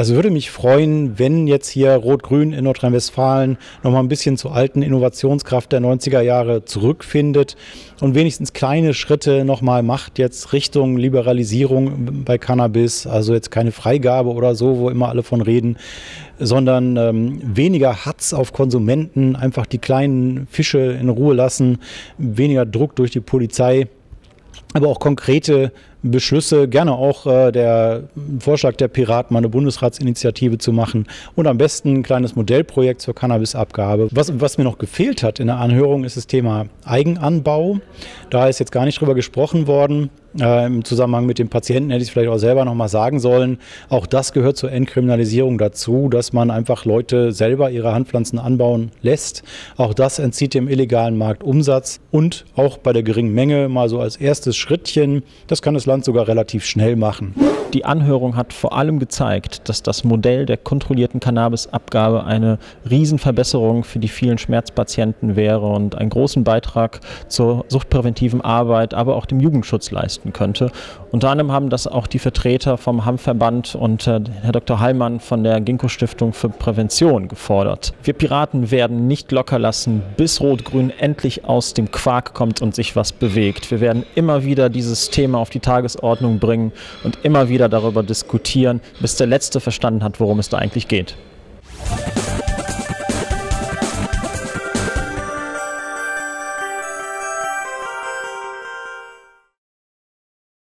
Also würde mich freuen, wenn jetzt hier Rot-Grün in Nordrhein-Westfalen noch mal ein bisschen zur alten Innovationskraft der 90er Jahre zurückfindet und wenigstens kleine Schritte noch mal macht jetzt Richtung Liberalisierung bei Cannabis, also jetzt keine Freigabe oder so, wo immer alle von reden, sondern ähm, weniger Hatz auf Konsumenten, einfach die kleinen Fische in Ruhe lassen, weniger Druck durch die Polizei aber auch konkrete Beschlüsse, gerne auch äh, der Vorschlag der Piraten, mal eine Bundesratsinitiative zu machen und am besten ein kleines Modellprojekt zur Cannabisabgabe. Was, was mir noch gefehlt hat in der Anhörung ist das Thema Eigenanbau. Da ist jetzt gar nicht drüber gesprochen worden. Äh, Im Zusammenhang mit dem Patienten hätte ich es vielleicht auch selber noch mal sagen sollen. Auch das gehört zur Entkriminalisierung dazu, dass man einfach Leute selber ihre Handpflanzen anbauen lässt. Auch das entzieht dem illegalen Markt Umsatz und auch bei der geringen Menge mal so als erstes Schrittchen. Das kann das Land sogar relativ schnell machen. Die Anhörung hat vor allem gezeigt, dass das Modell der kontrollierten Cannabisabgabe eine Riesenverbesserung für die vielen Schmerzpatienten wäre und einen großen Beitrag zur suchtpräventiven Arbeit, aber auch dem Jugendschutz leisten könnte. Unter anderem haben das auch die Vertreter vom HAM-Verband und äh, Herr Dr. Hallmann von der Ginkgo-Stiftung für Prävention gefordert. Wir Piraten werden nicht locker lassen, bis Rot-Grün endlich aus dem Quark kommt und sich was bewegt. Wir werden immer wieder dieses Thema auf die Tagesordnung bringen und immer wieder darüber diskutieren, bis der Letzte verstanden hat, worum es da eigentlich geht.